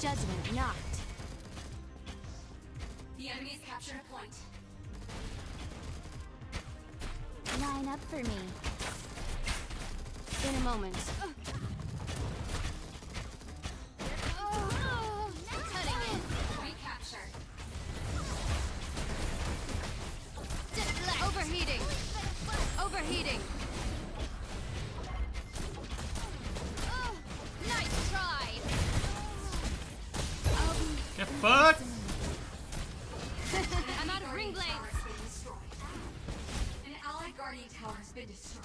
Judgment knocked. The enemy's captured a point. Line up for me. In a moment. Get fucked! I'm out of ring blades. An guardian tower has been destroyed.